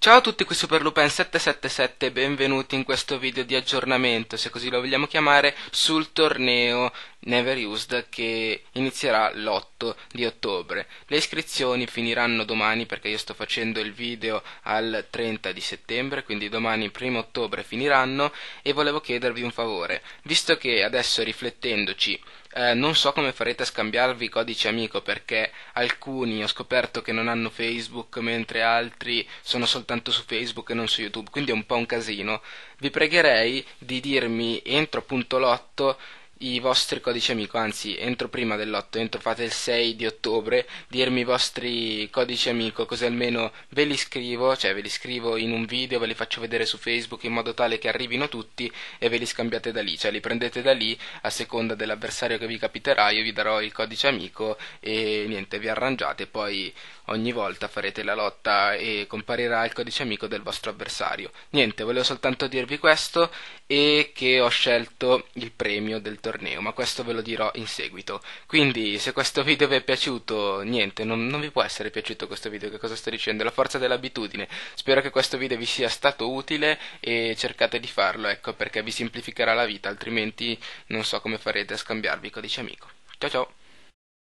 Ciao a tutti qui SuperLupin777 e benvenuti in questo video di aggiornamento, se così lo vogliamo chiamare, sul torneo Never Used che inizierà l'8 di ottobre. Le iscrizioni finiranno domani perché io sto facendo il video al 30 di settembre, quindi domani 1 ottobre finiranno e volevo chiedervi un favore, visto che adesso riflettendoci eh, non so come farete a scambiarvi codici amico perché alcuni ho scoperto che non hanno Facebook mentre altri sono soltanto su Facebook e non su YouTube, quindi è un po' un casino. Vi pregherei di dirmi entro appunto l'otto i vostri codici amico, anzi entro prima dell'8, entro fate il 6 di ottobre, dirmi i vostri codici amico, così almeno ve li scrivo, cioè ve li scrivo in un video, ve li faccio vedere su Facebook in modo tale che arrivino tutti e ve li scambiate da lì, cioè li prendete da lì a seconda dell'avversario che vi capiterà, io vi darò il codice amico e niente, vi arrangiate, poi ogni volta farete la lotta e comparirà il codice amico del vostro avversario. Niente, volevo soltanto dirvi questo e che ho scelto il premio del torneo, ma questo ve lo dirò in seguito. Quindi, se questo video vi è piaciuto, niente, non, non vi può essere piaciuto questo video, che cosa sto dicendo? La forza dell'abitudine. Spero che questo video vi sia stato utile e cercate di farlo, ecco, perché vi semplificherà la vita, altrimenti non so come farete a scambiarvi codice amico. Ciao ciao!